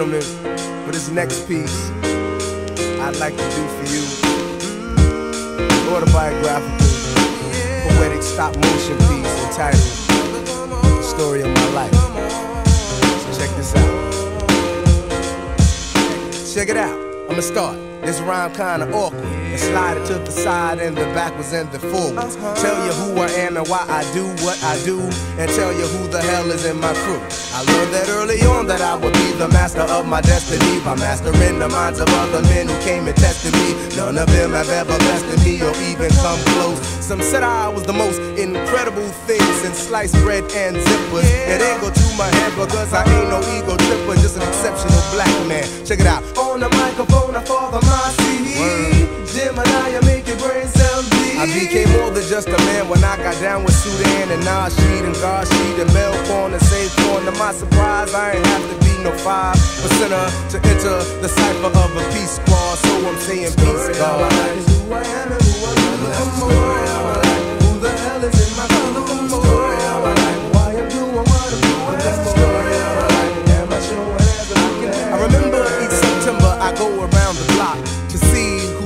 gentlemen, for this next piece, I'd like to do for you autobiographical, poetic stop motion piece entitled The Story of My Life. So check this out. Check it out. I'ma start. This rhyme kinda awkward. And slide it to the side and the backwards and the forwards. Uh-huh. Tell you who I am and why I do what I do. And tell you who the hell is in my crew. I learned that early on that I would be the master of my destiny. By mastering the minds of other men who came and tested me. None of them have ever bested me or even come close. Some said I was the most incredible thing since sliced bread and zippers. It ain't go to my head because I ain't no ego tripper, just an exceptional black man. Check it out. Just a man when I got down with Sudan and Nasheed and Garsheed and Melcorn and Saquon. To my surprise, I ain't have to be no five percenter to enter the cipher of a peace squad. So I'm saying peace, God. Who I am and who I am. Story of my life. Who the hell is in my color? Story of my life. Why I'm doing what I'm doing. The story of my life. Am I showing as a I remember each September I go around the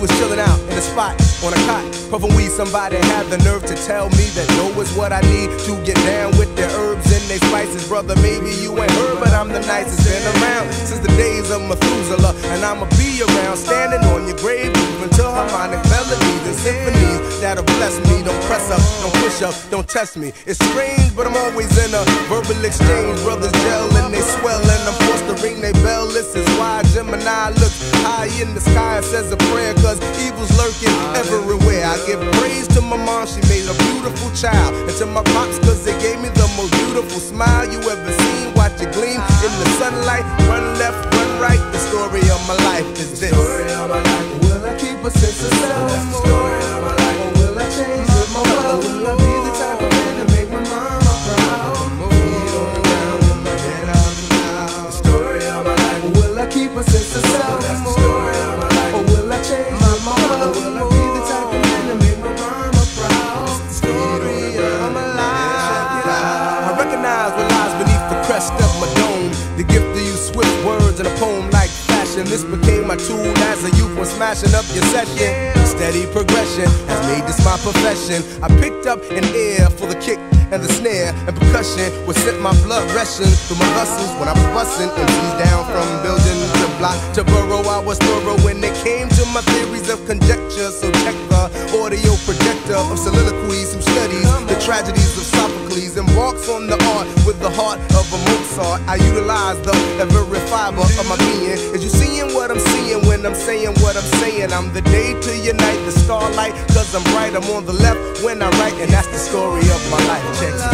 was chilling out in a spot on a cot. Puffin' weed, somebody had the nerve to tell me that no is what I need to get down with their herbs and their spices. Brother, maybe you ain't heard, but I'm the nicest. Been around since the days of Methuselah, and I'ma be around standing on your grave until harmonic melodies and symphonies that'll bless me. Don't press up, don't push up, don't test me. It's strange, but I'm always in a verbal exchange. Brothers gel and they swell, and I'm forced to ring their bell. This is why Jemini looks high in the sky and says a prayer, cause evil's lurking everywhere. I give praise to my mom, she made a beautiful child. And to my pops, cause they gave me the most beautiful smile you ever seen. Watch it gleam in the sunlight. Run left, run right. The story of my life is this. Story of my life. Will I keep a sense of self? I keep a sense of self? That's the story my life. Or will I change my wealth? Will I be the type of man to make my mama proud? Story of my life. I recognize what lies beneath the crest of my dome. The gift to use swift words in a poem like fashion. This became my tool as a youth when smashing up your session. Steady progression has made this my profession. I picked up an ear for the kick and the snare and percussion would set my blood rushing through my muscles when I was busting MCs down to borough. I was thorough when it came to my theories of conjecture. So check the audio projector of soliloquies, some studies, the tragedies of Sophocles, and walks on the art with the heart of a Mozart. I utilize the every fiber of my being. Is you seeing what I'm seeing when I'm saying what I'm saying? I'm the day to night, the starlight, cause I'm bright. I'm on the left when I write, and that's the story of my life. Check.